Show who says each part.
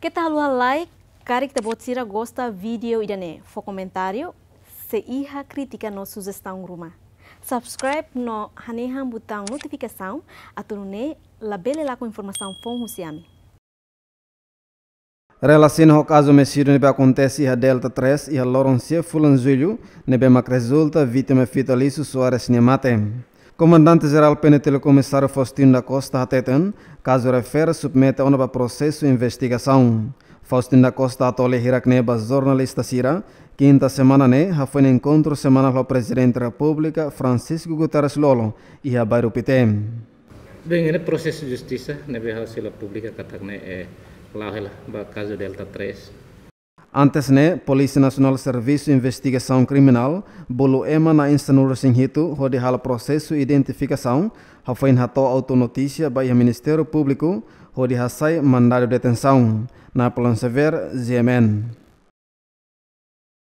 Speaker 1: Que tal o like? Cari que bot sira gosta vídeo e dane. For comentário, se iha crítica no sugestão ruma. Subscribe no hanehan botão notificação, aturune labele lá com informação fon husiami.
Speaker 2: Relação ao caso mexido nebe acontece a Delta 3 e a Lawrence Fulanzulho, nebe mac resulta vítima fitaliço Soares Nemate. Comandante-Geral PNT Comissário Faustino da Costa Hatetan, caso refere submete a um processo de investigação. Faustino da Costa atole hirakneba jornalista Sira, quinta semana ne, ha foi encontro semanal com o Presidente da República, Francisco Guterres Lolo, e a Bairro Pitem.
Speaker 3: Bem, no processo de justiça, nebe hasil pública katakne é lahel ba caso Delta 3.
Speaker 2: Antes ne, Polícia Nacional Serviço Investigação Criminal, bolo ema na instanura sinhito, onde hala processo de identificação, ha foi hato autonotícia by Ministério Público, ha sai mandado de detenção, na Plan Sever, ZMN.